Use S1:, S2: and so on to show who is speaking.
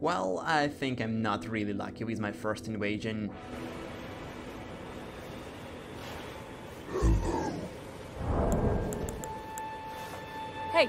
S1: Well, I think I'm not really lucky with my first invasion.
S2: Hey,